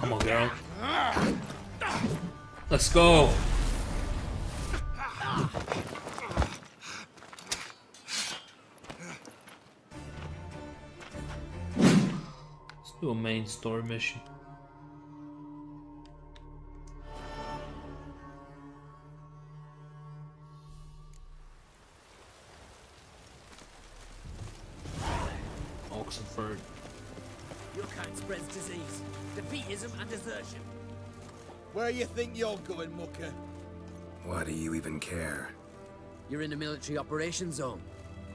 Come on, girl. Let's go. Let's do a main story mission. Think you're going, Mucker? Why do you even care? You're in a military operations zone,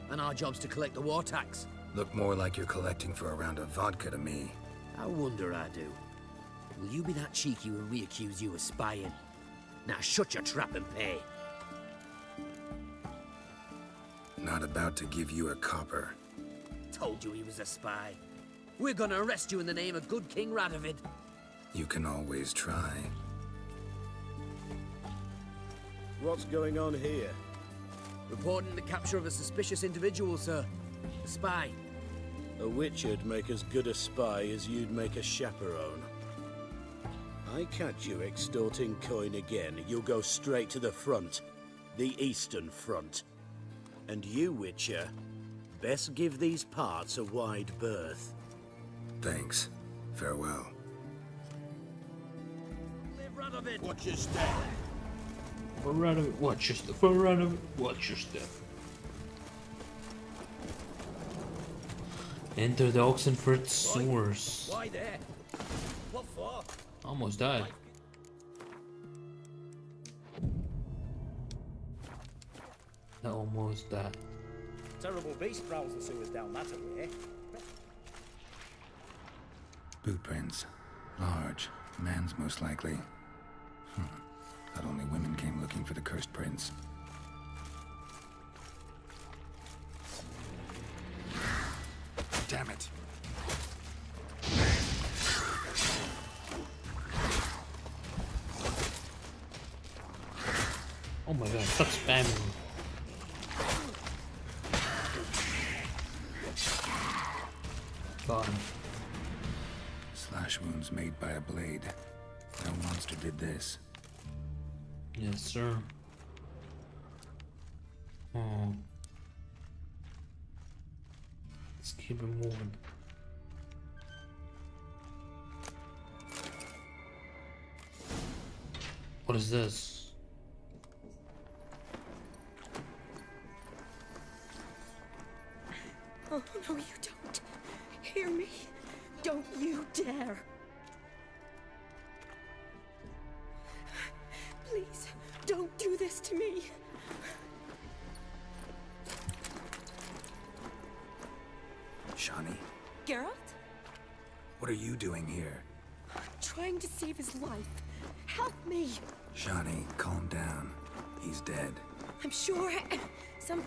and our job's to collect the war tax. Look more like you're collecting for a round of vodka to me. I wonder I do. Will you be that cheeky when we accuse you of spying? Now shut your trap and pay. Not about to give you a copper. Told you he was a spy. We're gonna arrest you in the name of good King Radovid. You can always try. What's going on here? Reporting the capture of a suspicious individual, sir. A spy. A witcher'd make as good a spy as you'd make a chaperone. I catch you extorting coin again, you'll go straight to the front. The Eastern Front. And you, Witcher, best give these parts a wide berth. Thanks. Farewell. Live Radovid! Watch your step. Forerun of it. Watch your step. Forerun of it. Watch your step. Enter the Oxenfurt sewers. Why there? What for? Almost died. Almost died. Terrible beast prowls the sewers down that way. Boot prints. Large. Man's most likely. Not only women came looking for the cursed prince. Damn it. Oh my god, stop spamming. Got. Slash wounds made by a blade. No monster did this. Yes, sir. Oh. Let's keep it moving. What is this? Oh, no, you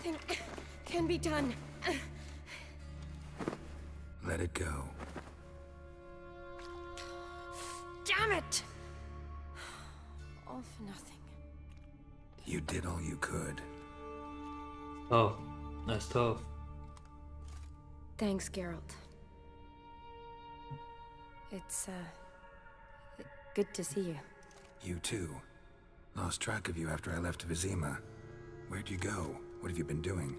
something can be done. Let it go. Damn it! All for nothing. You did all you could. Oh, that's tough. Thanks, Geralt. It's, uh, good to see you. You too. Lost track of you after I left Vizima. Where'd you go? What have you been doing?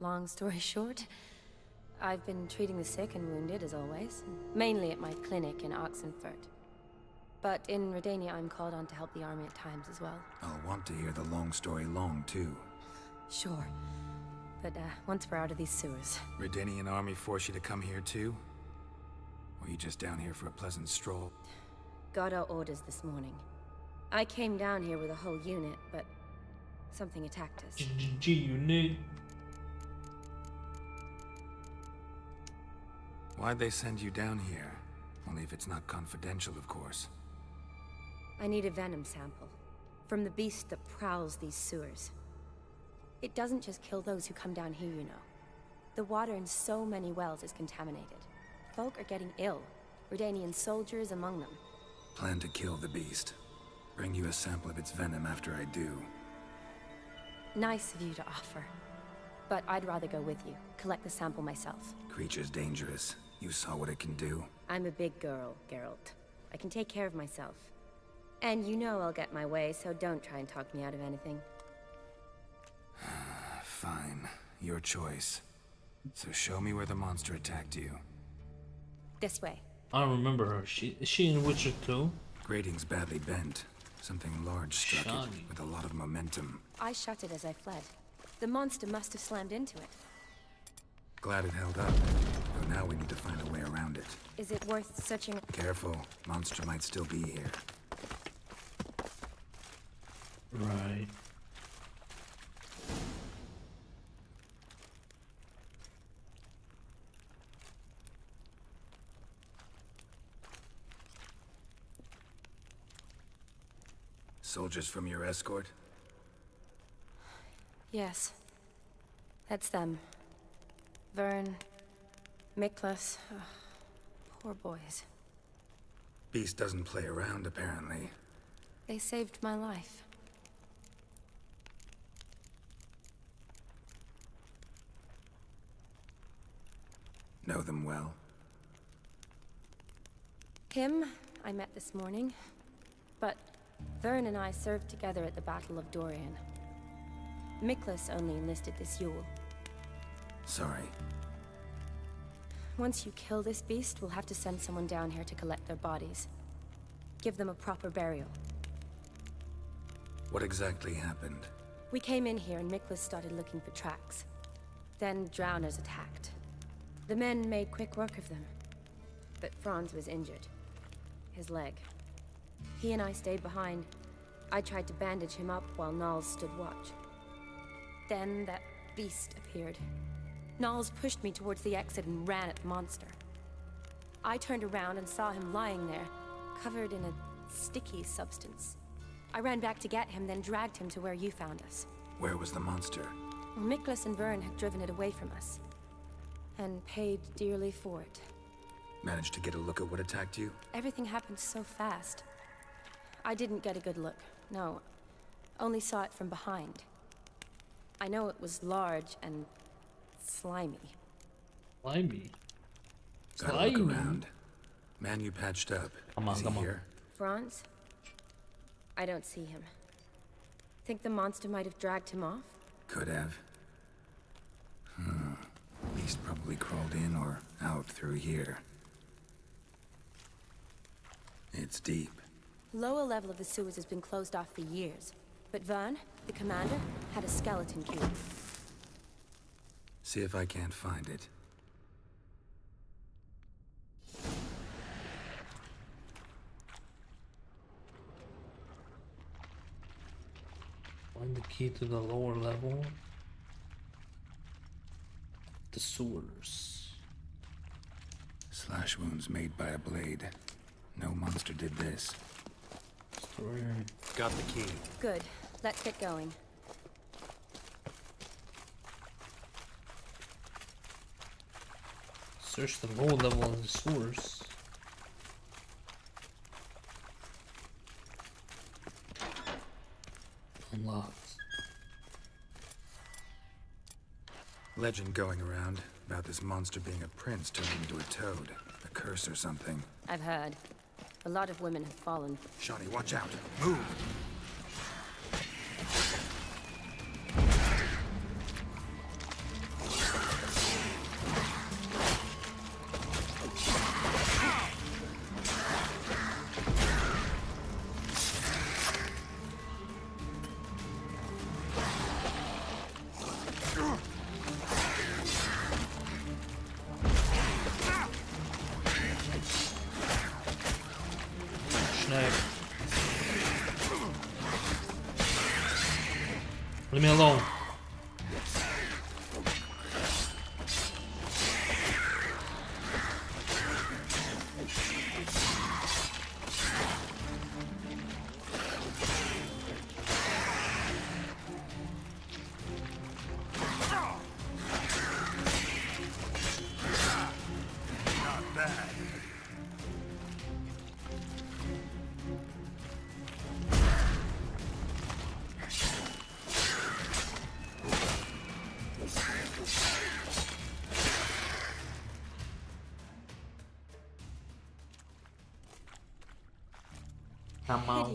Long story short, I've been treating the sick and wounded as always, mainly at my clinic in Oxenfurt. But in Redania, I'm called on to help the army at times as well. I'll want to hear the long story long, too. Sure. But uh, once we're out of these sewers, Redanian army force you to come here, too? Or you just down here for a pleasant stroll? got our orders this morning. I came down here with a whole unit, but something attacked us. G unit. Why'd they send you down here? Only if it's not confidential, of course. I need a venom sample from the beast that prowls these sewers. It doesn't just kill those who come down here, you know. The water in so many wells is contaminated. Folk are getting ill, Redanian soldiers among them. Plan to kill the beast. Bring you a sample of its venom after I do. Nice of you to offer. But I'd rather go with you, collect the sample myself. Creature's dangerous. You saw what it can do. I'm a big girl, Geralt. I can take care of myself. And you know I'll get my way, so don't try and talk me out of anything. Fine. Your choice. So show me where the monster attacked you. This way. I don't remember her. She is she in Witcher 2? Grating's badly bent. Something large struck Shiny. it with a lot of momentum. I shut it as I fled. The monster must have slammed into it. Glad it held up. Though now we need to find a way around it. Is it worth searching? Careful. Monster might still be here. Right. Soldiers from your escort? Yes. That's them. Vern. Miklas. Ugh, poor boys. Beast doesn't play around, apparently. They saved my life. Know them well. Him, I met this morning. But Vern and I served together at the Battle of Dorian. Miklas only enlisted this Yule. Sorry. Once you kill this beast, we'll have to send someone down here to collect their bodies. Give them a proper burial. What exactly happened? We came in here and Miklas started looking for tracks. Then drowners attacked. The men made quick work of them. But Franz was injured. His leg. He and I stayed behind. I tried to bandage him up while Nals stood watch. Then that beast appeared. Nals pushed me towards the exit and ran at the monster. I turned around and saw him lying there, covered in a sticky substance. I ran back to get him, then dragged him to where you found us. Where was the monster? Well, Miklas and Vern had driven it away from us. And paid dearly for it. Managed to get a look at what attacked you? Everything happened so fast. I didn't get a good look, no. Only saw it from behind. I know it was large and slimy. Slimy. Gotta Slimy. look around. Man you patched up. Come on, Is he come on. here? Franz? I don't see him. Think the monster might have dragged him off? Could have. Hmm. Beast probably crawled in or out through here. It's deep. Lower level of the sewers has been closed off for years. But Vern, the commander, had a skeleton key. See if I can't find it. Find the key to the lower level. The sewers. Slash wounds made by a blade. No monster did this. Story. Got the key. Good. Let's get going. Search the lower level of the source. Unlocked. Legend going around about this monster being a prince turned into a toad. A curse or something. I've heard. A lot of women have fallen. Shani, watch out. Move!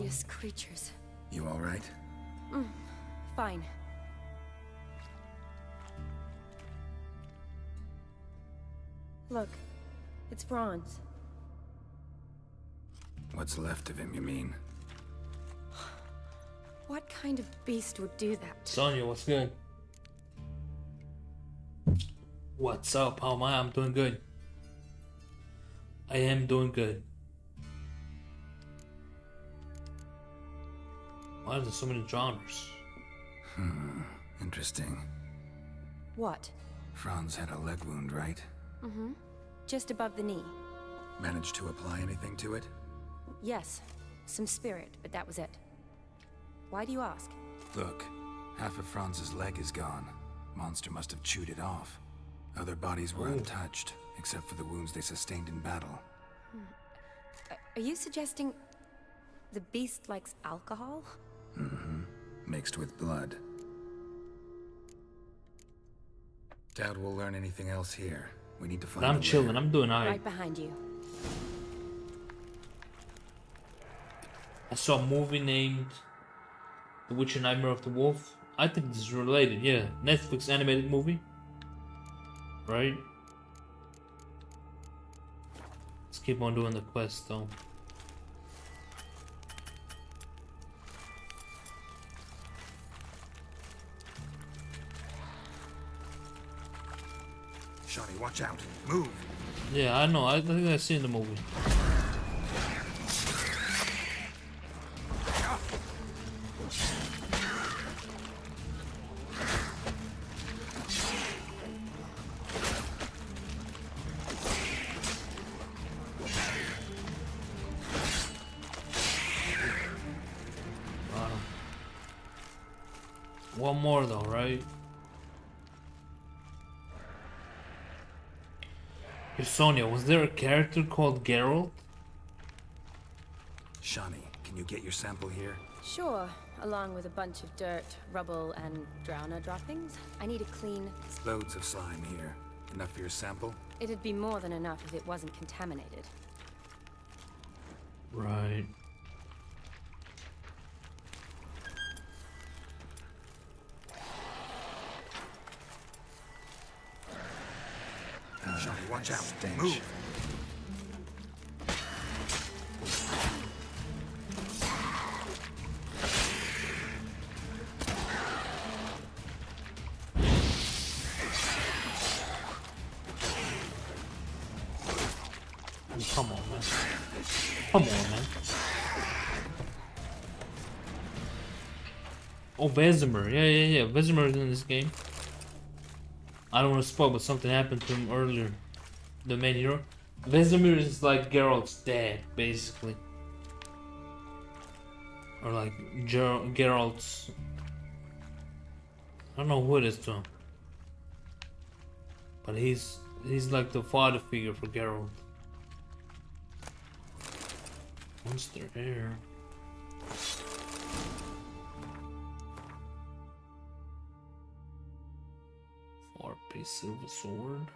Hideous creatures. You all right? Mm, fine. Look, it's Franz. What's left of him, you mean? What kind of beast would do that? Sonya, what's good? What's up? How am I? I'm doing good. I am doing good. Why are there so many genres? Hmm, Interesting. What? Franz had a leg wound, right? Mm-hmm. Just above the knee. Managed to apply anything to it? Yes, some spirit, but that was it. Why do you ask? Look, half of Franz's leg is gone. Monster must have chewed it off. Other bodies were Ooh. untouched, except for the wounds they sustained in battle. Are you suggesting the beast likes alcohol? Mixed with blood. Doubt we'll learn anything else here. We need to find I'm chilling. lair. I'm doing alright. Right behind you. I saw a movie named The Witcher Nightmare of the Wolf. I think this is related, yeah. Netflix animated movie. Right? Let's keep on doing the quest though. Watch out. Move! Yeah, I know. I think I've seen the movie. Sonia, was there a character called Geralt? Shani, can you get your sample here? Sure, along with a bunch of dirt, rubble, and drowner droppings. I need a clean. Loads of slime here. Enough for your sample? It'd be more than enough if it wasn't contaminated. Right. Shawty, watch out. Move! Oh, come on, man. Come on, man. Oh, Vesemir. Yeah, yeah, yeah. Vesemir is in this game. I don't want to spoil, but something happened to him earlier. The main hero. Vesemir is like Geralt's dad, basically. Or like Ger- Geralt's. I don't know who it is to him. But he's he's like the father figure for Geralt. Monster air. Silver sword.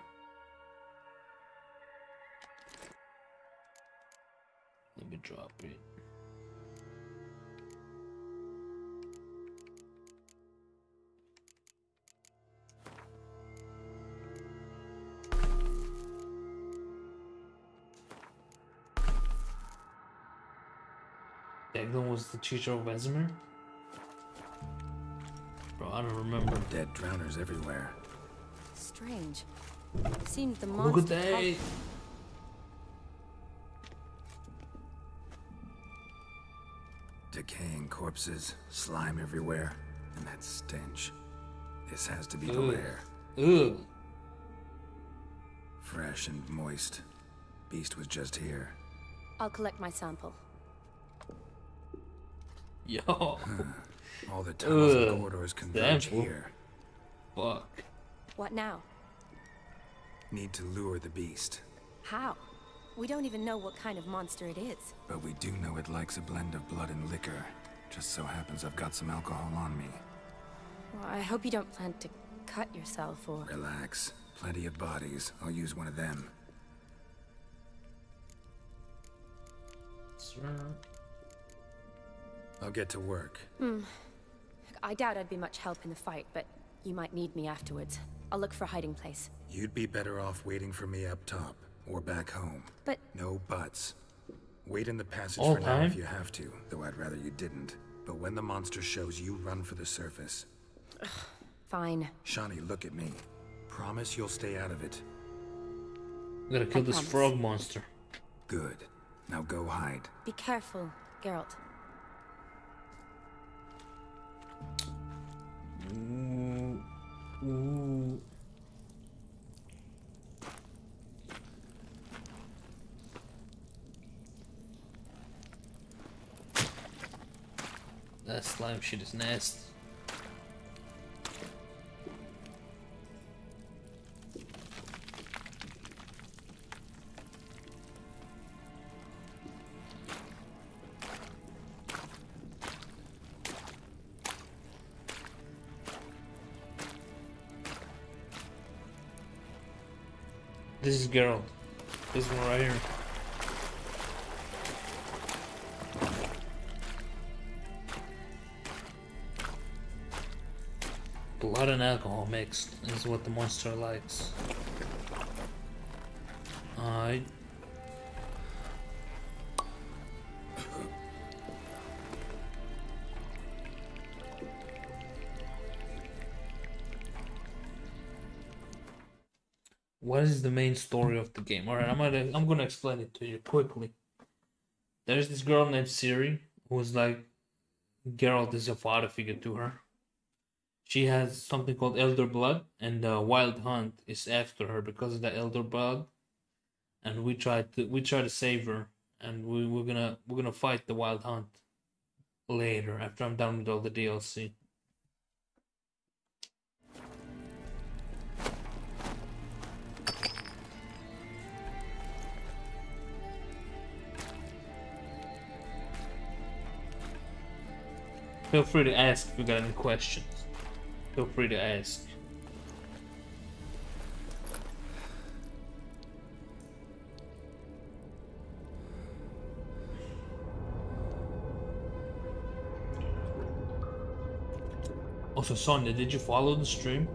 Let me drop it. Dagon was the teacher of Vesemir? Bro, I don't remember. Dead drowners everywhere. Strange. Seemed the Look monster. at had- that! Decaying corpses, slime everywhere, and that stench. This has to be the lair. Ugh. Fresh and moist. Beast was just here. I'll collect my sample. Yo. All the tunnels Ugh. and corridors converge Sample. here. Fuck. What now? Need to lure the beast. How? We don't even know what kind of monster it is. But we do know it likes a blend of blood and liquor. Just so happens I've got some alcohol on me. Well, I hope you don't plan to cut yourself or... Relax. Plenty of bodies. I'll use one of them. Sir. I'll get to work. Hmm. I doubt I'd be much help in the fight, but you might need me afterwards. I'll look for a hiding place. You'd be better off waiting for me up top, or back home. But No buts. Wait in the passage All for now if you have to, though I'd rather you didn't. But when the monster shows you, run for the surface. fine. Shani, look at me. Promise you'll stay out of it. I'm gonna kill I this promise. frog monster. Good. Now go hide. Be careful, Geralt. That slime shit is nasty. This is Geralt. This one right here. Blood and alcohol mixed is what the monster likes. I is the main story of the game? Alright, I'm gonna I'm gonna explain it to you quickly. There's this girl named Ciri who's like Geralt is a father figure to her. She has something called Elder Blood, and the Wild Hunt is after her because of the Elder Blood. And we try to we try to save her, and we we're gonna we're gonna fight the Wild Hunt later after I'm done with all the DLC. Feel free to ask if you got any questions. Feel free to ask. Also, Sonia, did you follow the stream?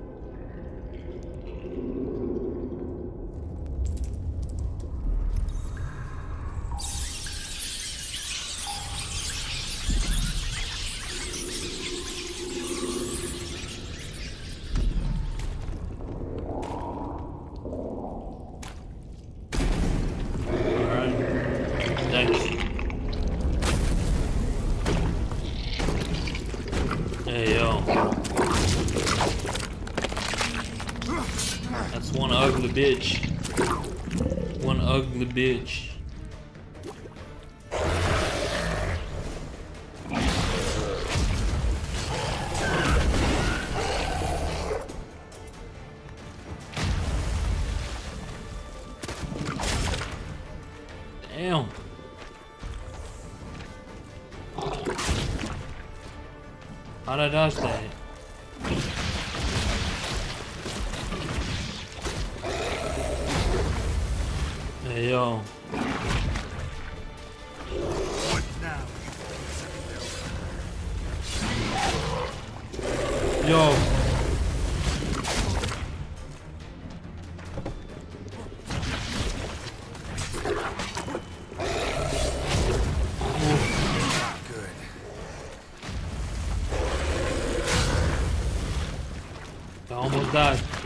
I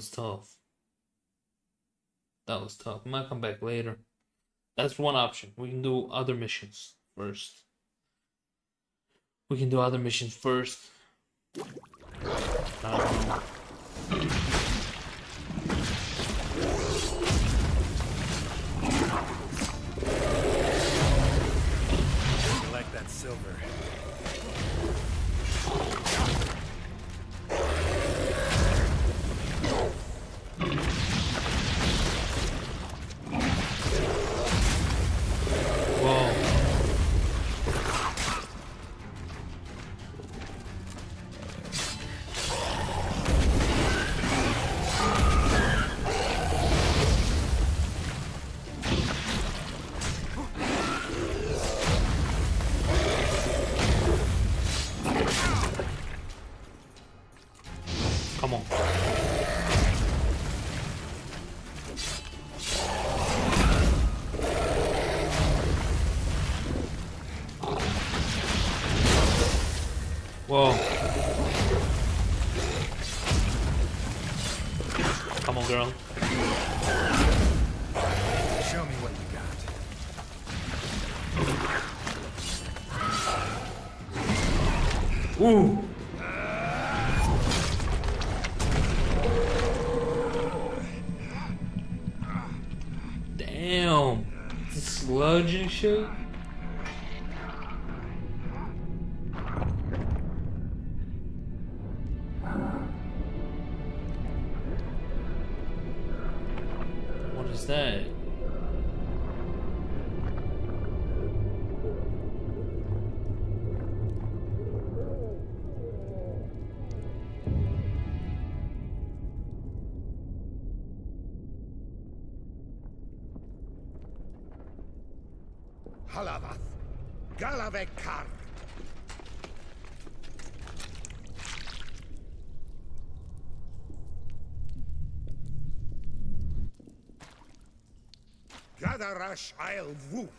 was tough. That was tough. Might come back later. That's one option. We can do other missions first. We can do other missions first. I The sludge and shit. Gadarash Isle Woot.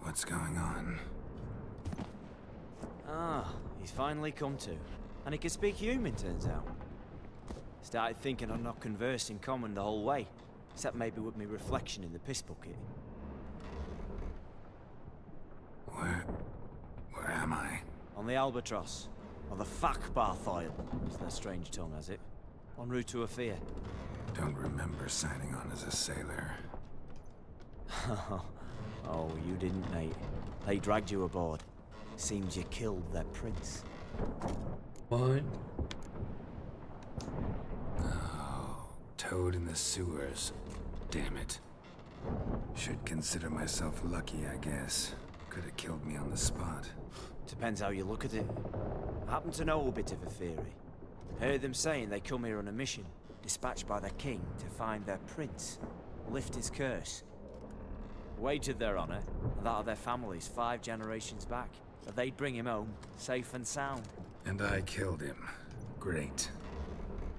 What's going on? Ah, he's finally come to. And he can speak human, turns out. Started thinking I'm not conversing common the whole way. Except maybe with me reflection in the piss bucket. Where... Where am I? On the Albatross. Or the Fakbarth Isle, as their strange tongue has it. En route to Ophir. Don't remember signing on as a sailor. oh, you didn't, mate. They dragged you aboard. Seems you killed their prince. What? Toad in the sewers. Damn it. Should consider myself lucky, I guess. Could have killed me on the spot. Depends how you look at it. I happen to know a bit of a theory. Heard them saying they come here on a mission, dispatched by the king to find their prince, lift his curse. Wagered their honor, and that of their families five generations back, that they'd bring him home, safe and sound. And I killed him. Great.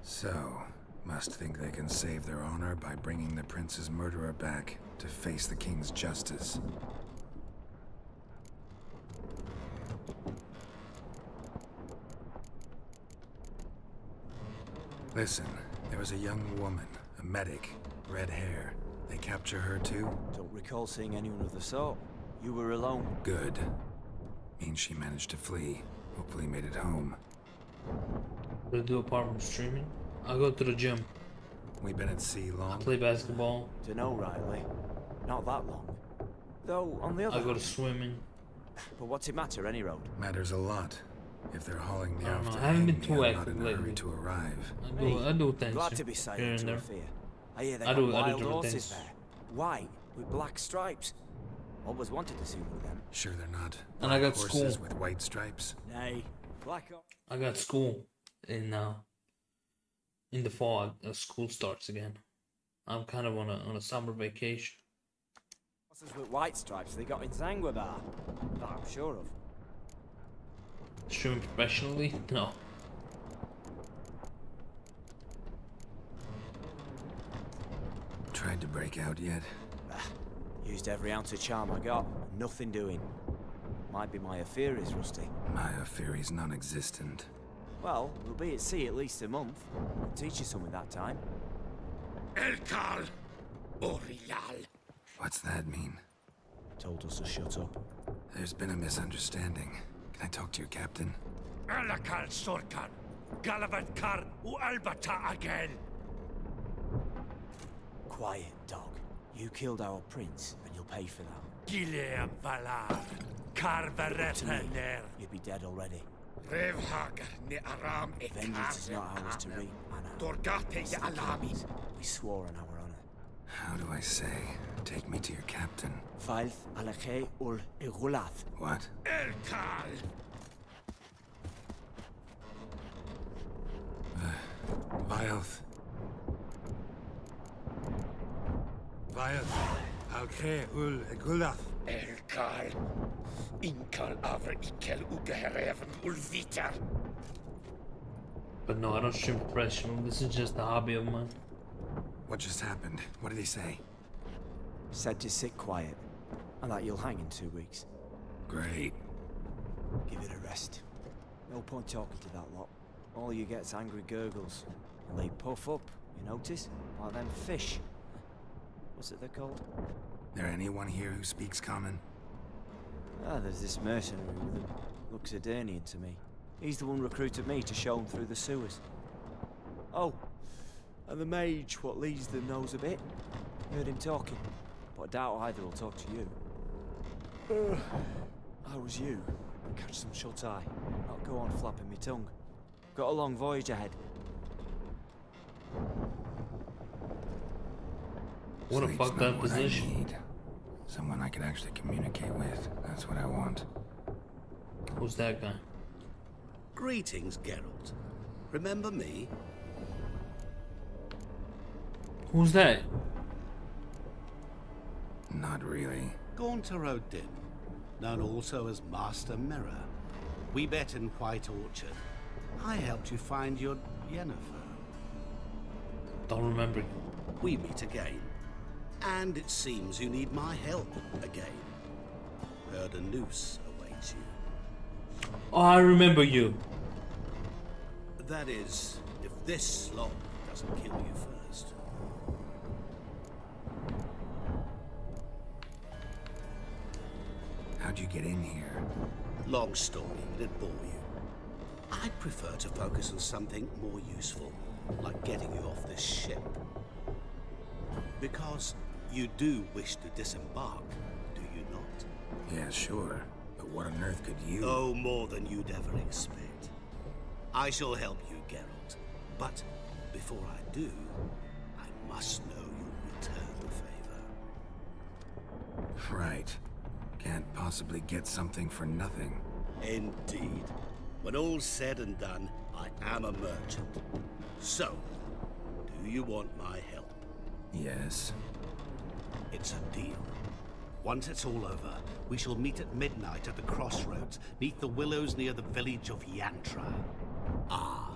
So, must think they can save their honor by bringing the prince's murderer back to face the king's justice. Listen, there was a young woman, a medic, red hair. They capture her too? Don't recall seeing anyone of the sort. You were alone. Good. Means she managed to flee. Hopefully made it home. What do do apart from streaming? I go to the gym. We've been at sea long. I long? play basketball. Dunno, rightly. Not that long. Though, on the other I go to hand, swimming. but what's it matter, any road? Matters a lot. If they're hauling me I don't off know, to I haven't been too I'm not active in a hurry lately. to arrive. I do, I do things Glad to be here sailing and to there. I hear they I got do- I do wild different horses things. there. White, with black stripes. Always wanted to see one of them. Sure they're not. And I got horses school. with white stripes. Nay, black I got school in uh in the fall. Uh, school starts again. I'm kind of on a on a summer vacation. horses with white stripes they got in Zanguebar. That I'm sure of. Streaming professionally? No. Tried to break out yet? Used every ounce of charm I got. Nothing doing. Might be my affair is rusty. Maya Fury's non-existent. Well, we'll be at sea at least a month. Teach you some something that time. Elkal. Orial. What's that mean? Told us to shut up. There's been a misunderstanding. Can I talk to your captain? Alakal Sorkan. Galavat Kar u Albata again. Quiet, dog. You killed our prince, and you'll pay for that. Gileam Valar. Kar To you'd be dead already. Revhagar ni Aram e Vengeance is not ours to reap, Anna. Dorgate It's ya the Alami. king's. We swore on our honor. How do I say? Take me to your captain. Failth alache ul egulath. What? Elkal. Vilth. Vilth. Alke ul egulath. Elkal. Inkal avre ikel ugehereven ulviter. But no, I don't stream professional. This is just a hobby of mine. What just happened? What did he say? Said to sit quiet, and that you'll hang in two weeks. Great. Give it a rest. No point talking to that lot. All you get's angry gurgles. And they puff up, you notice? Like them fish. What's it they're called? There anyone here who speaks common? Ah, there's this mercenary with them. Looks Aedirnian to me. He's the one recruited me to show him through the sewers. Oh, and the mage what leads them knows a bit. Heard him talking, but I doubt either will talk to you. Uh, I was you. Catch some shut eye. Not go on flapping me tongue. Got a long voyage ahead. What a Sleep's fucked not up what I position. Need. Someone I can actually communicate with. That's what I want. Who's that guy? Greetings, Geralt. Remember me? Who's that? Not really. Gaunter O'Dimm, known also as Master Mirror. We met in White Orchard. I helped you find your Yennefer. Don't remember. We meet again. And it seems you need my help again. Heard a noose awaits you. Oh, I remember you. That is, if this slog doesn't kill you first. How'd you get in here? Long story, it'd bore you. I'd prefer to focus on something more useful, like getting you off this ship. Because you do wish to disembark, do you not? Yeah, sure. But what on earth could you... Oh, more than you'd ever expect. I shall help you, Geralt. But before I do, I must know you'll return the favor. Right. Can't possibly get something for nothing. Indeed. When all's said and done, I am a merchant. So, do you want my help? Yes. It's a deal. Once it's all over, we shall meet at midnight at the crossroads, neath the willows near the village of Yantra. Ah,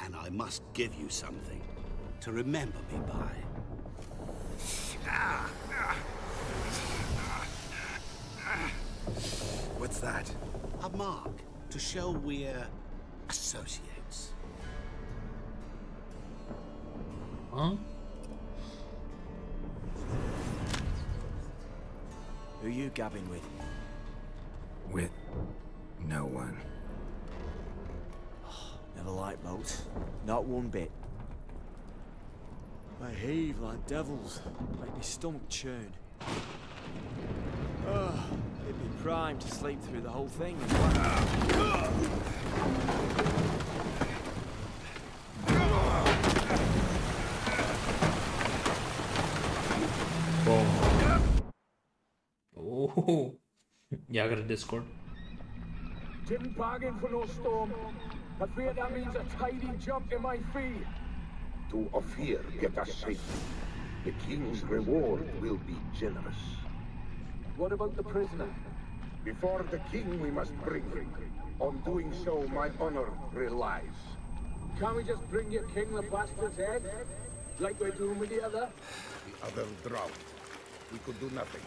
and I must give you something to remember me by. What's that? A mark to show we're associates. Huh? Who you gabbing with? With... no one. Oh, never liked boats. Not one bit. They heave like devils. Make me stomach churn. Oh, it'd be prime to sleep through the whole thing. and- Boom. Oh. Yeah, I got a Discord. Didn't bargain for no storm. I fear that means a tidy jump in my fee. To Ophir get us safely. The king's reward will be generous. What about the prisoner? Before the king we must bring him. On doing so, my honor relies. Can't we just bring your king the bastard's head? Like we're doing with the other? The other drowned. We could do nothing.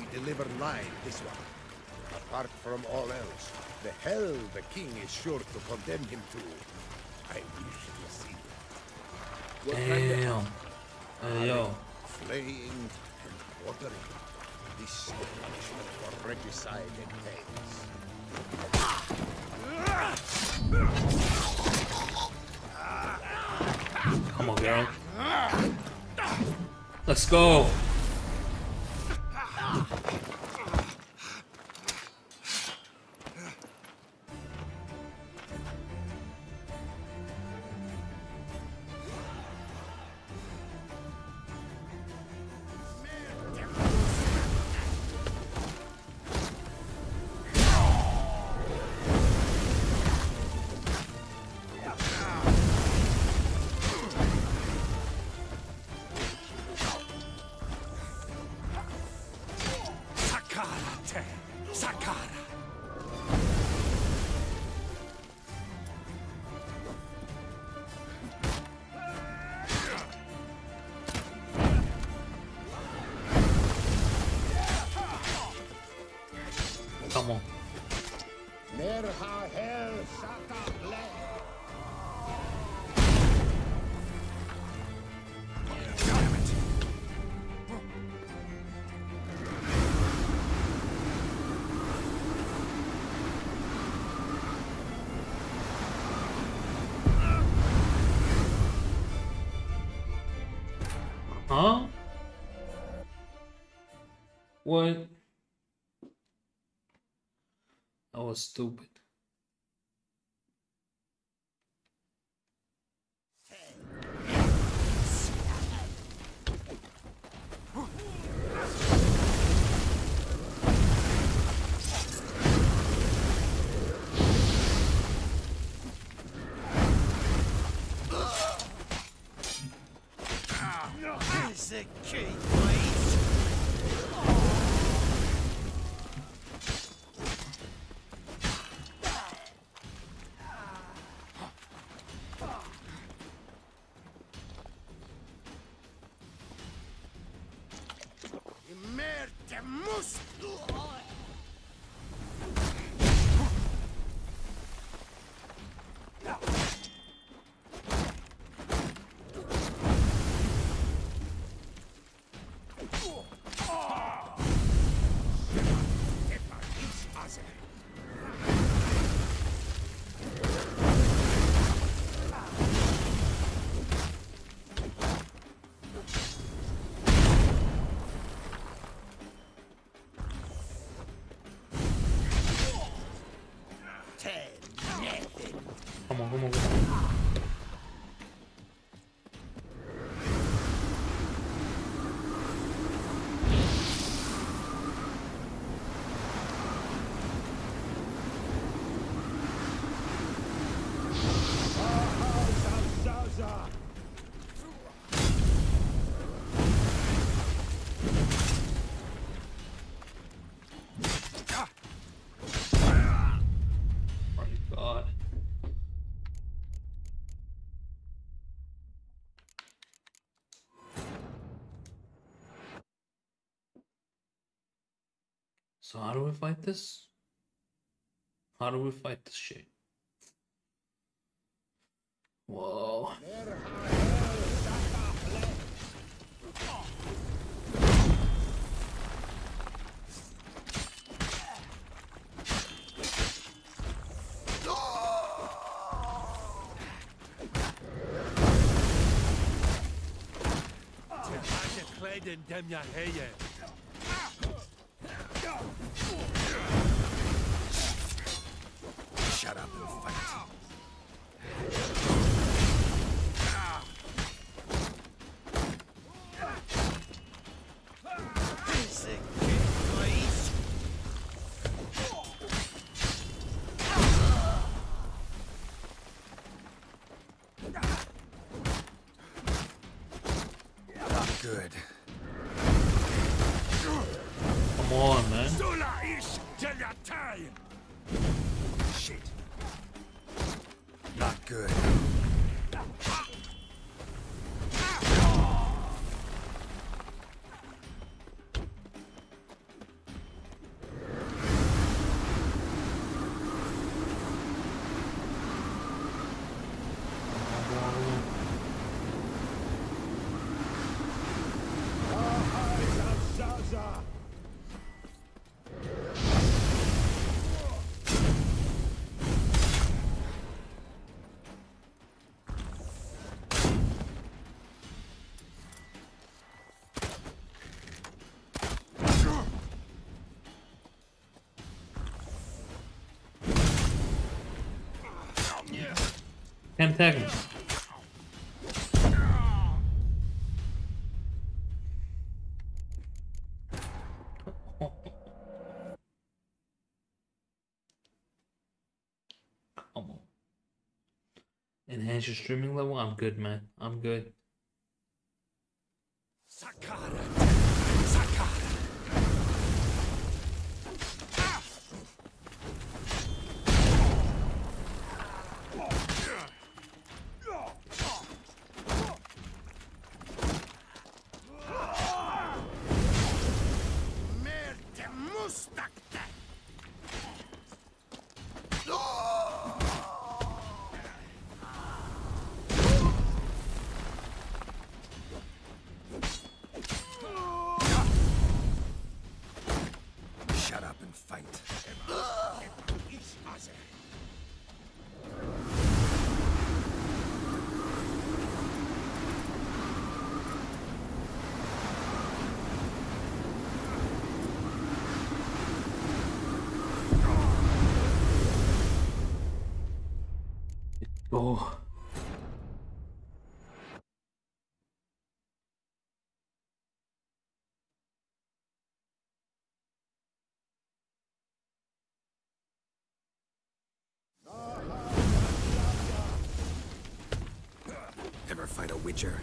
We deliver live this one. Apart from all else, the hell the king is sure to condemn him to. I wish to see it. What kind of- Damn. Hey, yo. Flaying and quartering. This is the punishment for regicide and pains. Come on, girl. Let's go. What? That was stupid. Here's the key, Come on, So how do we fight this? How do we fight this shit? Whoa. Kläden dem jag hejer. Shut up and fight. 10 seconds. Enhance your streaming level? I'm good, man. I'm good. Fight a Witcher?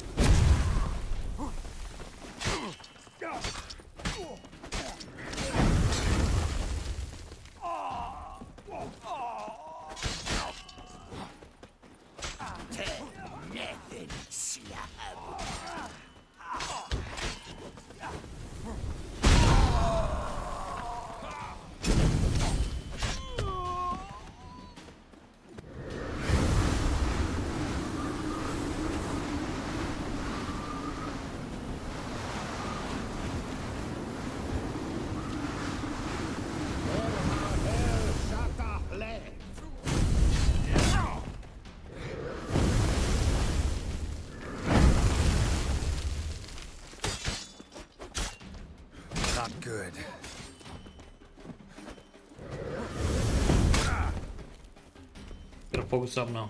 Focus up now.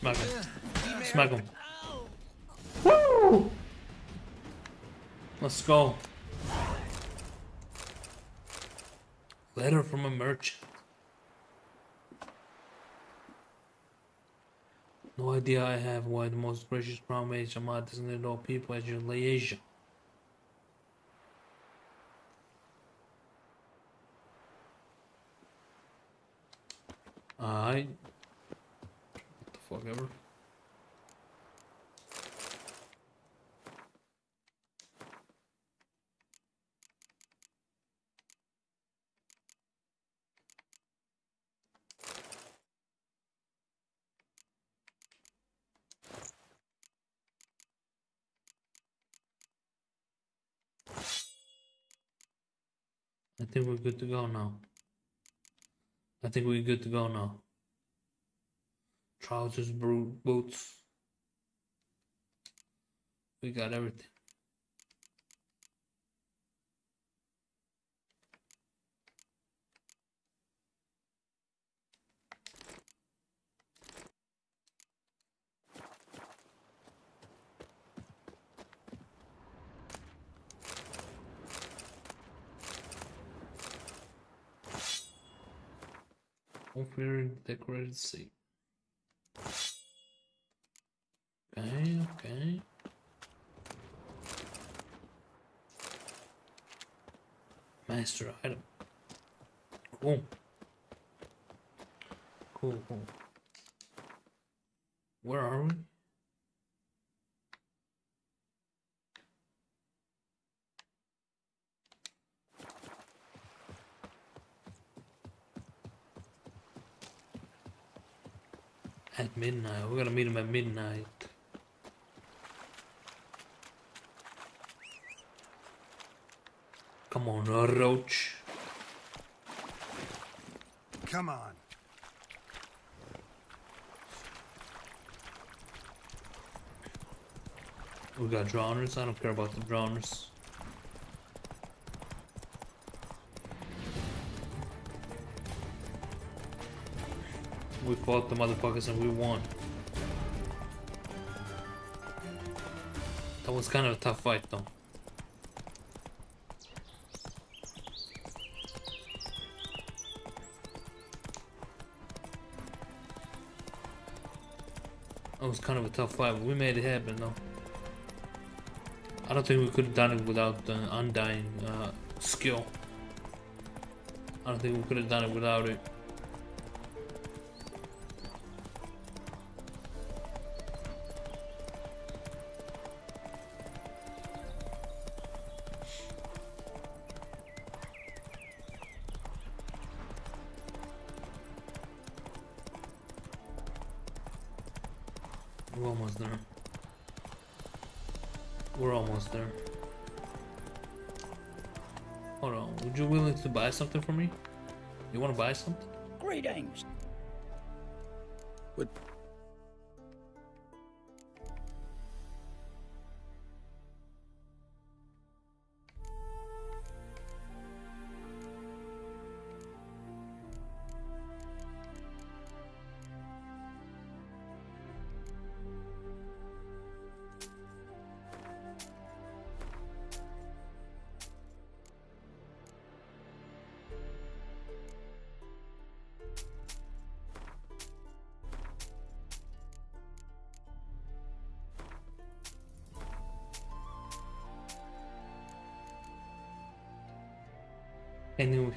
Smack him. Smack him. Woo! Let's go. Letter from a merchant. No idea I have why the most gracious crown mage Ahmad designated all people as your liaison. I what the fuck ever. Think we're good to go now. I think we're good to go now. Trousers, boots. We got everything. Configure decorated seat. Okay, okay. Master item. Cool. Cool, cool. Where are we? At midnight. We're gonna meet him at midnight. Come on, uh, Roach. Come on. We got drowners. I don't care about the drowners. We fought the motherfuckers and we won. That was kind of a tough fight though. That was kind of a tough fight, but we made it happen though. I don't think we could have done it without the undying uh, skill. I don't think we could have done it without it. Something for me? You want to buy something? Greetings.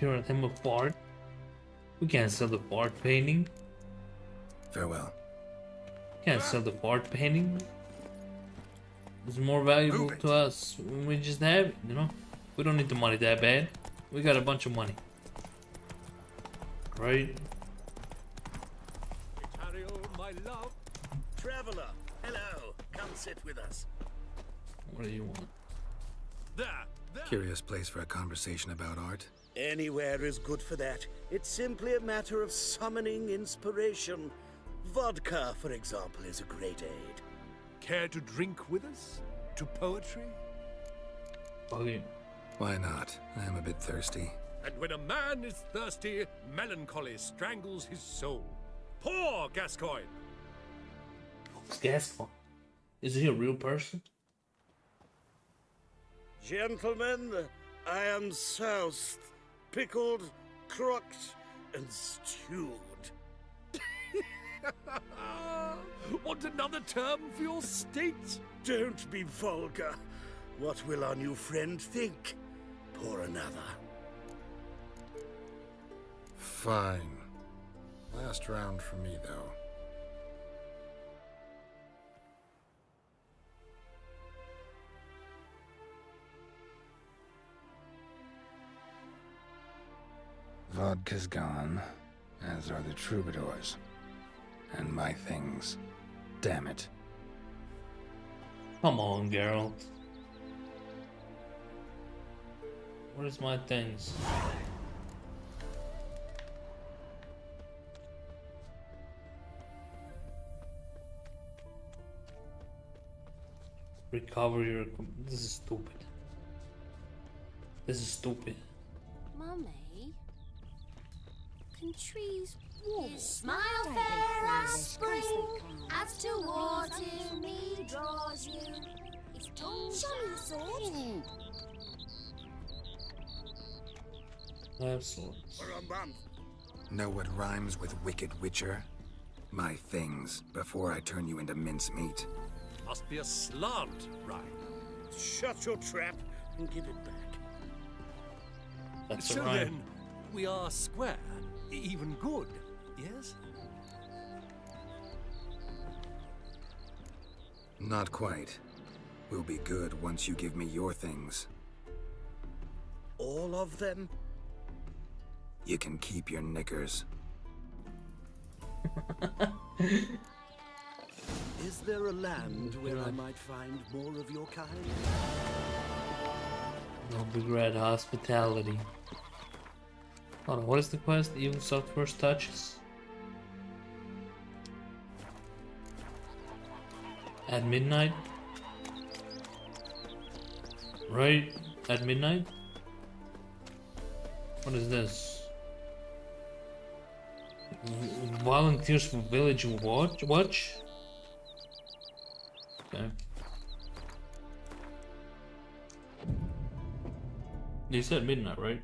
Painting here at him of Bard. We can't sell the Bard painting. Farewell. Can't sell the Bard painting. It's more valuable to us when we just have it, you know? We don't need the money that bad. We got a bunch of money. Right? Itario, my love. Traveler, hello. Come sit with us. What do you want? There, there. Curious place for a conversation about art. Anywhere is good for that. It's simply a matter of summoning inspiration. Vodka, for example, is a great aid. Care to drink with us? To poetry? Okay. Why not? I am a bit thirsty. And when a man is thirsty, melancholy strangles his soul. Poor Gascoigne! Who's Gascon? Is he a real person? Gentlemen, I am soused, pickled, crocked, and stewed. Want another term for your state? Don't be vulgar. What will our new friend think? Pour another. Fine. Last round for me, though. Vodka's gone, as are the troubadours. And my things. Damn it. Come on, Geralt. Where's my things? Recover your. This is stupid. This is stupid. Mummy, can trees walk? Smile fair as spring, as to water me draws you. Show me your sword. I. Know what rhymes with Wicked Witcher? My things, before I turn you into mincemeat. Must be a slant, right? Shut your trap and give it back. That's so a rhyme. then, we are square, even good, yes? Not quite. We'll be good once you give me your things. All of them? You can keep your knickers. Is there a land where I might find more of your kind? No regret hospitality. What is the quest? Evil soft first touches? At midnight? Right? At midnight? What is this? V- Volunteers for village watch? Watch? Okay. You said midnight, right?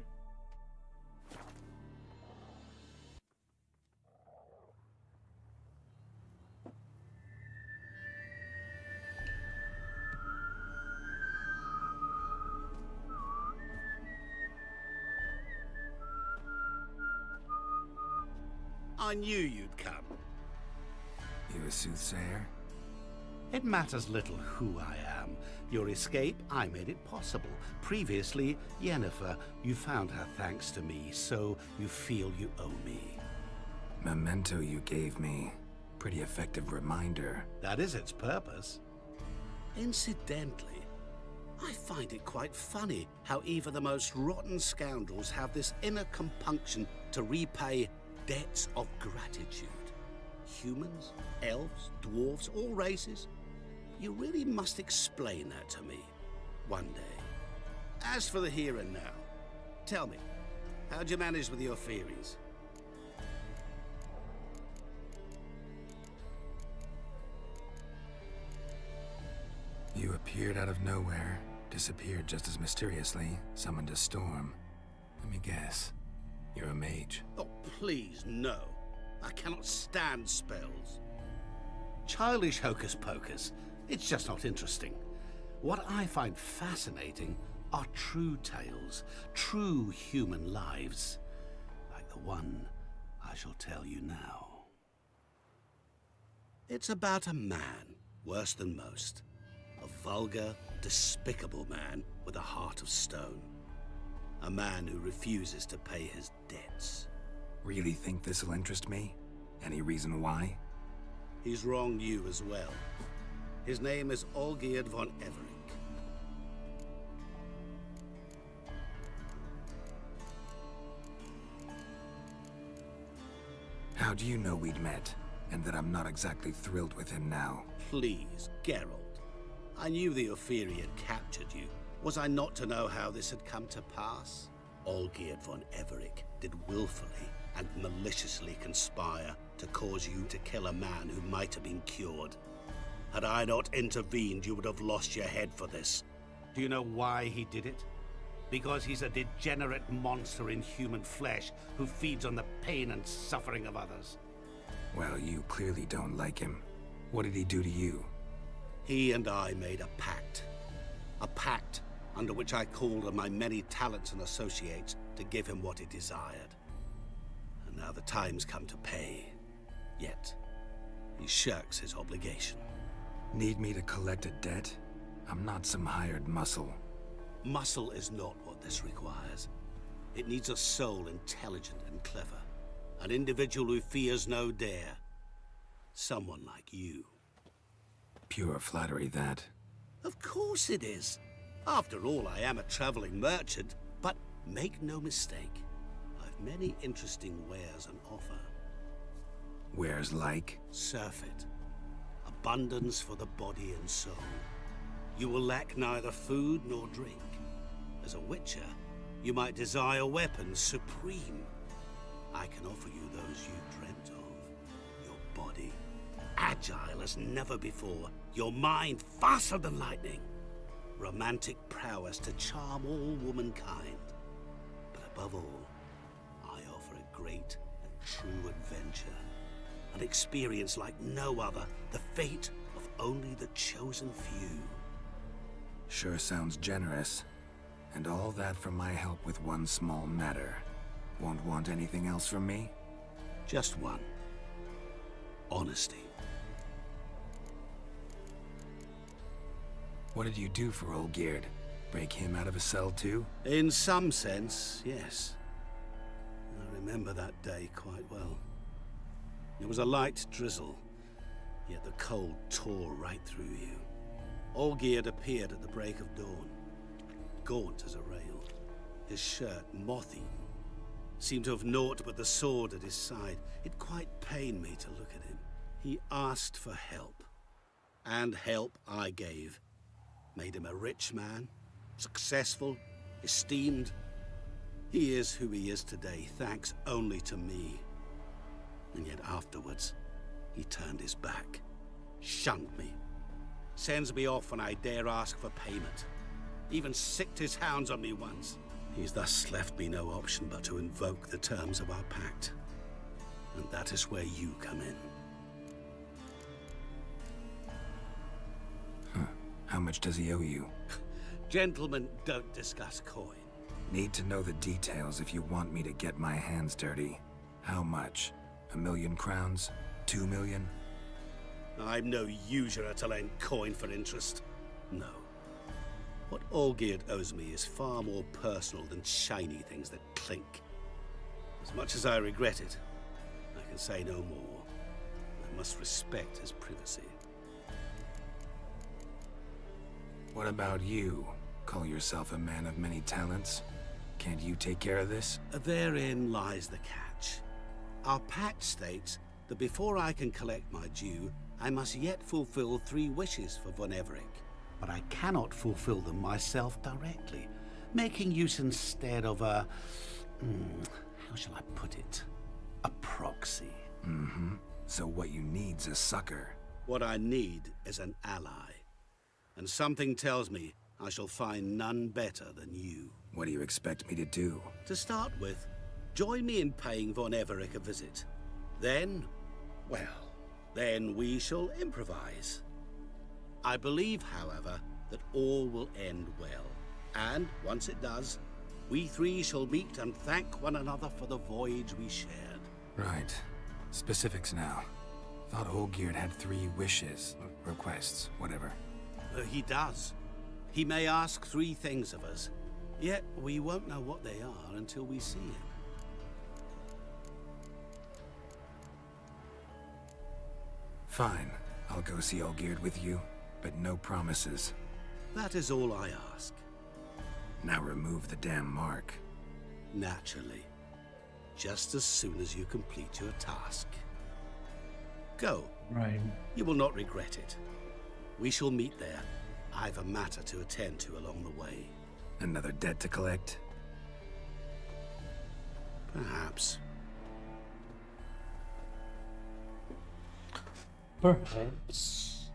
Knew you'd come. You a soothsayer? It matters little who I am. Your escape, I made it possible. Previously, Yennefer, you found her thanks to me, so you feel you owe me. Memento you gave me. Pretty effective reminder. That is its purpose. Incidentally, I find it quite funny how even the most rotten scoundrels have this inner compunction to repay debts of gratitude. Humans, elves, dwarves, all races. You really must explain that to me one day. As for the here and now, tell me, how'd you manage with your theories? You appeared out of nowhere, disappeared just as mysteriously, summoned a storm. Let me guess. You're a mage. Oh, please, no. I cannot stand spells. Childish hocus pocus. It's just not interesting. What I find fascinating are true tales, true human lives, like the one I shall tell you now. It's about a man, worse than most. A vulgar, despicable man with a heart of stone. A man who refuses to pay his debts. Really think this'll interest me? Any reason why? He's wronged you as well. His name is Olgierd von Everec. How do you know we'd met, and that I'm not exactly thrilled with him now? Please, Geralt. I knew the Ophiri had captured you. Was I not to know how this had come to pass? Olgierd von Everec did willfully and maliciously conspire to cause you to kill a man who might have been cured. Had I not intervened, you would have lost your head for this. Do you know why he did it? Because he's a degenerate monster in human flesh who feeds on the pain and suffering of others. Well, you clearly don't like him. What did he do to you? He and I made a pact. A pact under which I called on my many talents and associates to give him what he desired. And now the time's come to pay. Yet, he shirks his obligation. Need me to collect a debt? I'm not some hired muscle. Muscle is not what this requires. It needs a soul intelligent and clever. An individual who fears no dare. Someone like you. Pure flattery, that. Of course it is. After all, I am a traveling merchant. But make no mistake, I've many interesting wares on offer. Wares like? Surfeit. Abundance for the body and soul. You will lack neither food nor drink. As a witcher, you might desire weapons supreme. I can offer you those you dreamt of. Your body, agile as never before. Your mind, faster than lightning. Romantic prowess to charm all womankind. But above all, I offer a great and true adventure. An experience like no other, the fate of only the chosen few. Sure sounds generous. And all that for my help with one small matter. Won't want anything else from me? Just one. Honesty. What did you do for Olgierd? Break him out of a cell too? In some sense, yes. I remember that day quite well. It was a light drizzle, yet the cold tore right through you. Olgierd appeared at the break of dawn, gaunt as a rail, his shirt moth-eaten. Seemed to have naught but the sword at his side. It quite pained me to look at him. He asked for help, and help I gave. Made him a rich man, successful, esteemed. He is who he is today, thanks only to me. And yet afterwards, he turned his back, shunned me, sends me off when I dare ask for payment. Even sicked his hounds on me once. He's thus left me no option but to invoke the terms of our pact. And that is where you come in. How much does he owe you? Gentlemen don't discuss coin. Need to know the details if you want me to get my hands dirty. How much? A million crowns? Two million? I'm no usurer to lend coin for interest. No. What Olgierd owes me is far more personal than shiny things that clink. As much as I regret it, I can say no more. I must respect his privacy. What about you? Call yourself a man of many talents? Can't you take care of this? Therein lies the catch. Our pact states that before I can collect my due, I must yet fulfill three wishes for Von Everec. But I cannot fulfill them myself directly, making use instead of a... Mm, how shall I put it? A proxy. Mm-hmm. So what you need's a sucker. What I need is an ally. And something tells me I shall find none better than you. What do you expect me to do? To start with, join me in paying Von Everec a visit. Then, well, then we shall improvise. I believe, however, that all will end well. And once it does, we three shall meet and thank one another for the voyage we shared. Right. Specifics now. Thought Olgierd had three wishes, requests, whatever. Uh, he does. He may ask three things of us, yet we won't know what they are until we see him. Fine. I'll go see Olgierd with you, but no promises. That is all I ask. Now remove the damn mark. Naturally. Just as soon as you complete your task. Go. Right. You will not regret it. We shall meet there. I've a matter to attend to along the way. Another debt to collect? Perhaps. Perhaps.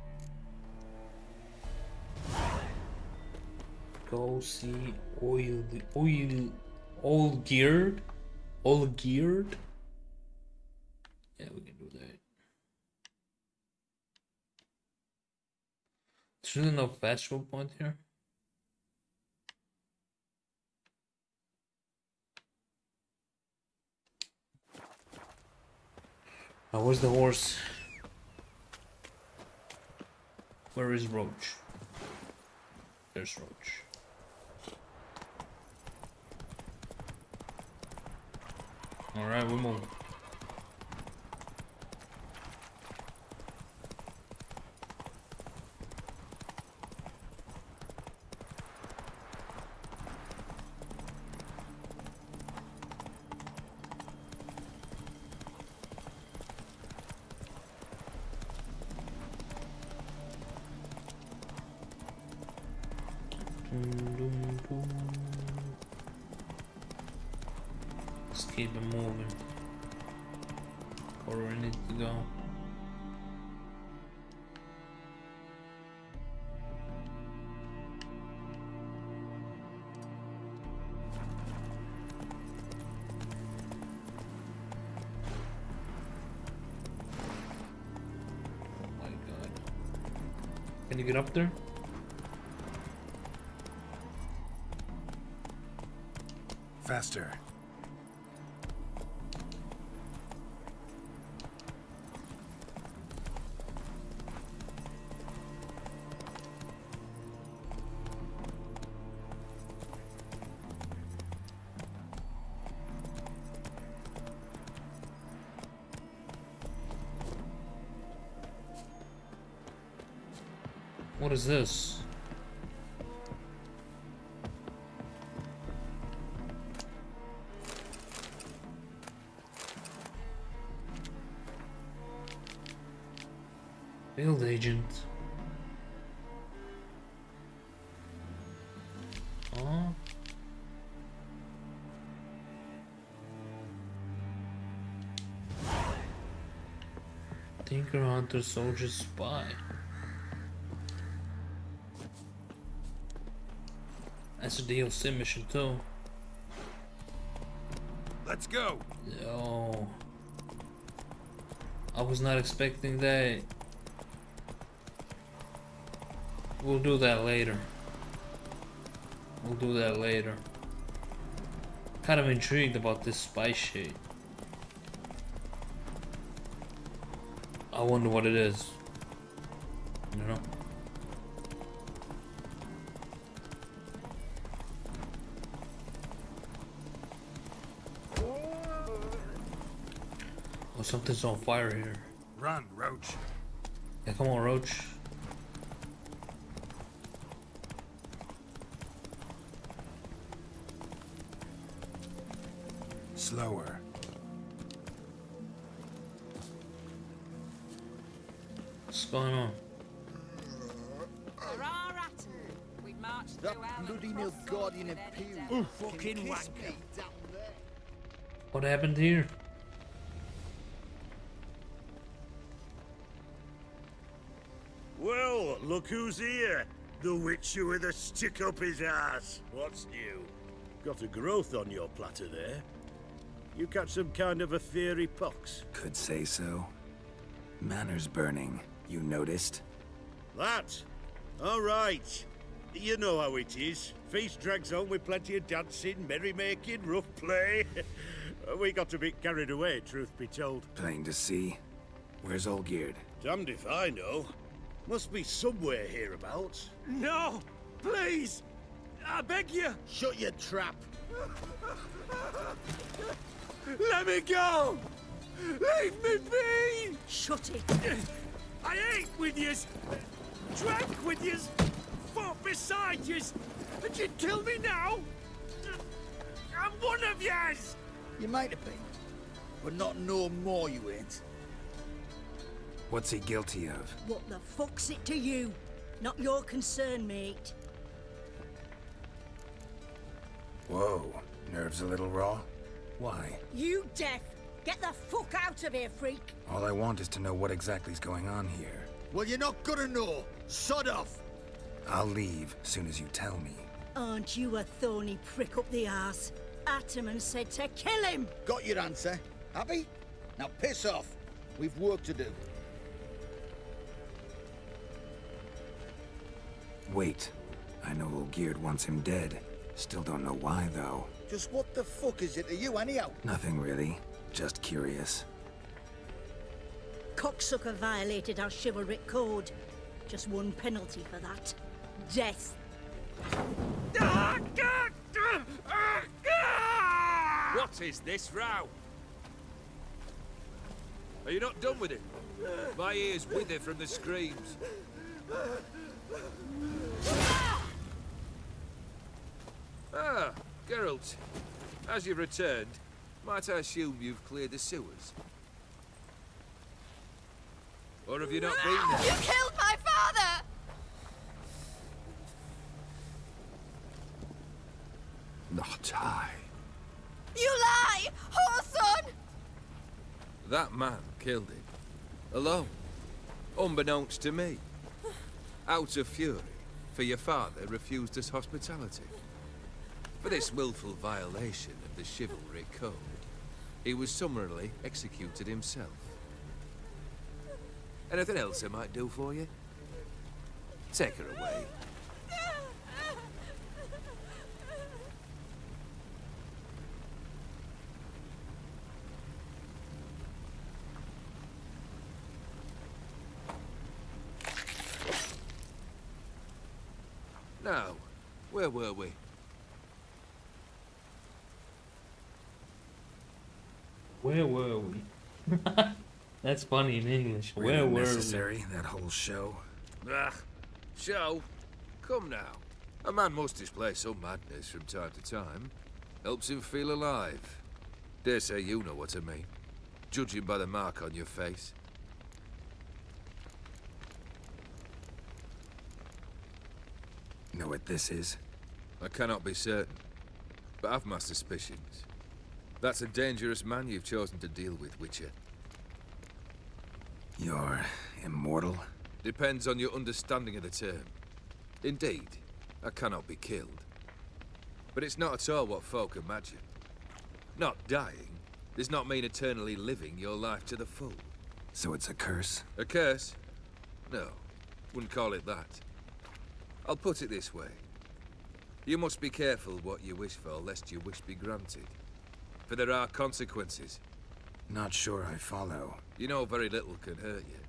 Go see oil, the oil, all geared, all geared. Yeah, we can do that. Really no festival point here. Where's the horse? Where is Roach? There's Roach. Alright, we move. You get up there? Faster. What is this? Field agent. Oh. Tinker Hunter Soldier Spy. That's a DLC mission too. Let's go. Yo. I was not expecting that. We'll do that later. We'll do that later. Kind of intrigued about this spy shit. I wonder what it is. You know? Something's on fire here. Run, Roach. Yeah, come on, Roach. Slower. What's going on? We've marched That through bloody Cross Nilfgaardian with Imperial fucking Kiss wanker. What happened here? Who's here. The Witcher with a stick up his ass. What's new? Got a growth on your platter there. You catch some kind of a fiery pox. Could say so. Manners burning. You noticed? That? All right. You know how it is. Feast drags on with plenty of dancing, merrymaking, rough play. we got a bit carried away, truth be told. Plain to see. Where's Olgierd? Damned if I know. Must be somewhere hereabouts. No! Please! I beg you! Shut your trap! Let me go! Leave me be! Shut it! I ate with yous, drank with yous, fought beside yous, and you'd kill me now? I'm one of yous! You might have been, but not no more you ain't. What's he guilty of? What the fuck's it to you? Not your concern, mate. Whoa, nerves a little raw? Why? You deaf! Get the fuck out of here, freak! All I want is to know what exactly's going on here. Well, you're not gonna know. Sod off! I'll leave soon as you tell me. Aren't you a thorny prick up the arse? Ataman said to kill him! Got your answer. Happy? Now piss off. We've work to do. Wait. I know Olgierd wants him dead. Still don't know why, though. Just what the fuck is it to you, anyhow? Nothing really. Just curious. Cocksucker violated our chivalric code. Just one penalty for that. Death. What is this row? Are you not done with it? My ears wither from the screams. Ah, Geralt. As you've returned, might I assume you've cleared the sewers? Or have you not been there? You killed my father! Not I. You lie! Whoreson! That man killed him. Alone. Unbeknownst to me. Out of fury, for your father refused us hospitality. For this willful violation of the chivalry code, he was summarily executed himself. Anything else I might do for you? Take her away. Now, where were we? Where were we? That's funny in English. Where Really were necessary, that whole show? Ah, show. Come now. A man must display some madness from time to time. Helps him feel alive. Dare say you know what I mean. Judging by the mark on your face. Know what this is? I cannot be certain, but I've my suspicions. That's a dangerous man you've chosen to deal with, Witcher. You're immortal? Depends on your understanding of the term. Indeed, I cannot be killed. But it's not at all what folk imagine. Not dying does not mean eternally living your life to the full. So it's a curse? A curse? No, wouldn't call it that. I'll put it this way. You must be careful what you wish for, lest your wish be granted. For there are consequences. Not sure I follow. You know very little can hurt you.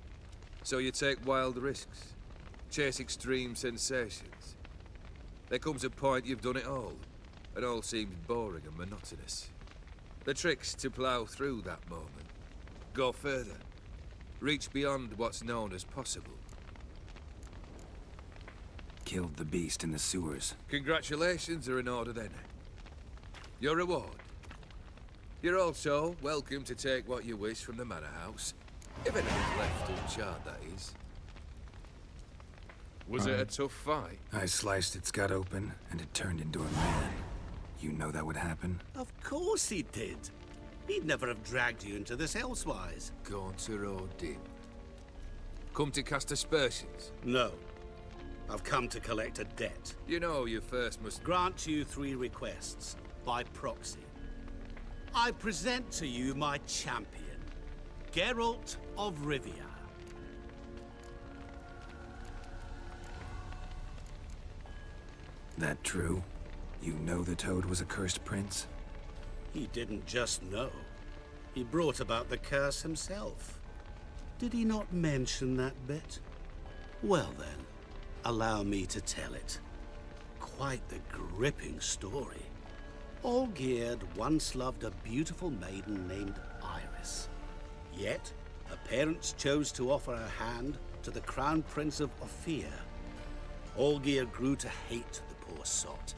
So you take wild risks. Chase extreme sensations. There comes a point you've done it all, and all seems boring and monotonous. The trick's to plough through that moment. Go further. Reach beyond what's known as possible. Killed the beast in the sewers. Congratulations are in order then. Your reward. You're also welcome to take what you wish from the manor house. If anything's left uncharred, that is. Was it a tough fight? I sliced its gut open, and it turned into a man. You know that would happen? Of course he did. He'd never have dragged you into this elsewise. Gaunter O'Dimm. Come to cast aspersions? No. I've come to collect a debt. You know you first must... Grant you three requests, by proxy. I present to you my champion, Geralt of Rivia. That true? You know the Toad was a cursed prince? He didn't just know. He brought about the curse himself. Did he not mention that bit? Well then, allow me to tell it. Quite the gripping story. Olgierd once loved a beautiful maiden named Iris. Yet, her parents chose to offer her hand to the Crown Prince of Ophir. Olgierd grew to hate the poor sot.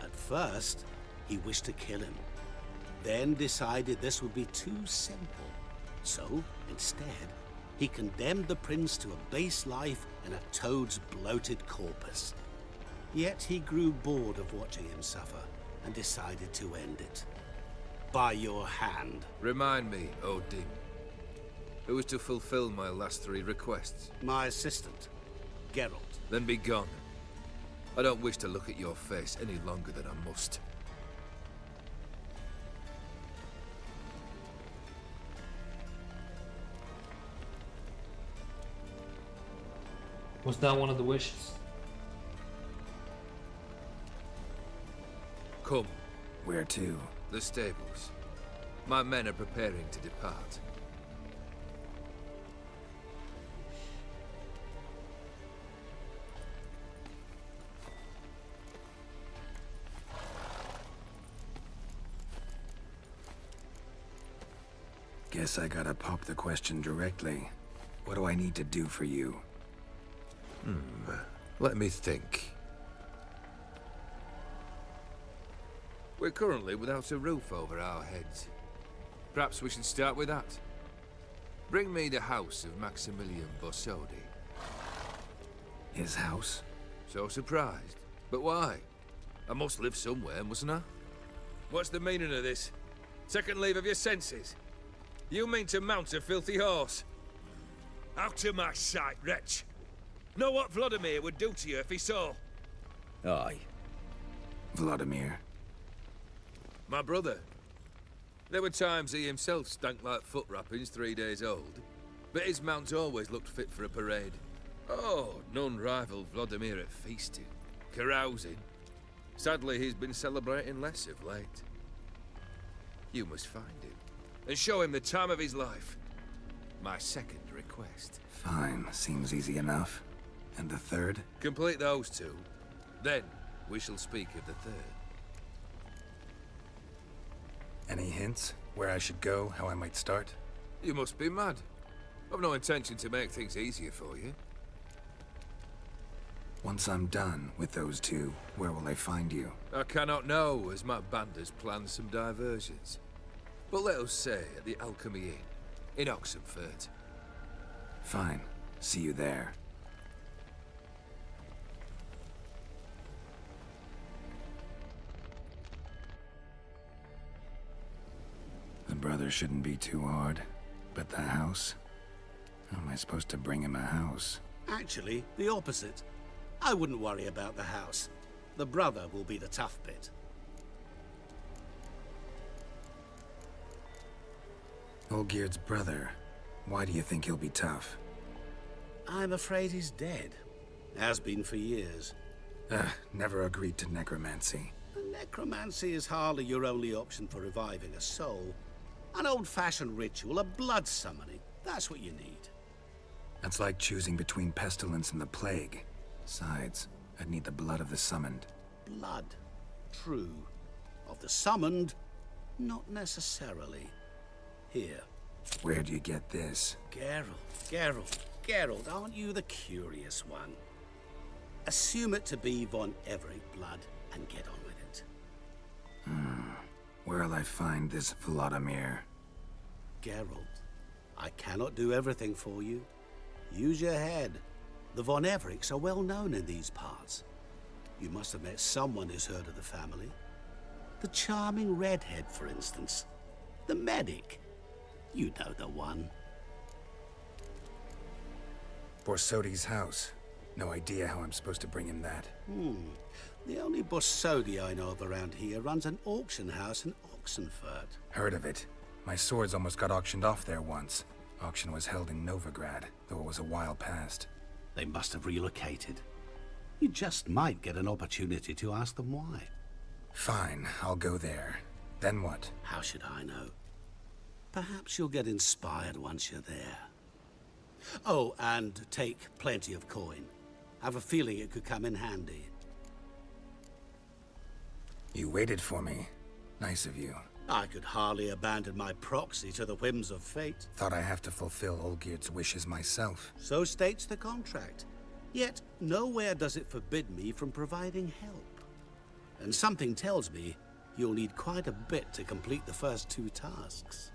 At first, he wished to kill him, then decided this would be too simple. So, instead, he condemned the prince to a base life in a toad's bloated corpus. Yet he grew bored of watching him suffer and decided to end it. By your hand. Remind me, O'Dimm. Who was to fulfill my last three requests? My assistant, Geralt. Then be gone. I don't wish to look at your face any longer than I must. Was that one of the wishes? Come. Where to? The stables. My men are preparing to depart. Guess I gotta pop the question directly. What do I need to do for you? Hmm. Let me think. We're currently without a roof over our heads. Perhaps we should start with that. Bring me the house of Maximilian Borsodi. His house? So surprised. But why? I must live somewhere, mustn't I? What's the meaning of this? Second leave of your senses? You mean to mount a filthy horse? Out of my sight, wretch! Know what Vladimir would do to you if he saw? Aye. Vladimir. My brother. There were times he himself stank like foot wrappings three days old, but his mount always looked fit for a parade. Oh, none rival Vladimir at feasting, carousing. Sadly, he's been celebrating less of late. You must find him, and show him the time of his life. My second request. Fine, seems easy enough. And the third? Complete those two. Then, we shall speak of the third. Any hints? Where I should go, how I might start? You must be mad. I've no intention to make things easier for you. Once I'm done with those two, where will I find you? I cannot know, as my band has planned some diversions. But let us say at the Alchemy Inn, in Oxenfurt. Fine. See you there. The brother shouldn't be too hard. But the house? How am I supposed to bring him a house? Actually, the opposite. I wouldn't worry about the house. The brother will be the tough bit. Olgierd's brother. Why do you think he'll be tough? I'm afraid he's dead. Has been for years. Ugh, never agreed to necromancy. Necromancy is hardly your only option for reviving a soul. An old-fashioned ritual, a blood summoning. That's what you need. That's like choosing between pestilence and the plague. Besides, I'd need the blood of the summoned. Blood. True. Of the summoned, not necessarily. Here. Where do you get this? Geralt, Geralt, Geralt, aren't you the curious one? Assume it to be Von Everec blood and get on with it. Hmm. Where'll I find this Vladimir? Geralt, I cannot do everything for you. Use your head. The Von Everecs are well known in these parts. You must have met someone who's heard of the family. The charming redhead, for instance. The medic. You know the one. Borsodi's house. No idea how I'm supposed to bring him that. Hmm. The only Borsodi I know of around here runs an auction house in Oxenfurt. Heard of it. My swords almost got auctioned off there once. Auction was held in Novigrad, though it was a while past. They must have relocated. You just might get an opportunity to ask them why. Fine, I'll go there. Then what? How should I know? Perhaps you'll get inspired once you're there. Oh, and take plenty of coin. I have a feeling it could come in handy. You waited for me. Nice of you. I could hardly abandon my proxy to the whims of fate. Thought I have to fulfill Olgierd's wishes myself. So states the contract. Yet, nowhere does it forbid me from providing help. And something tells me you'll need quite a bit to complete the first two tasks.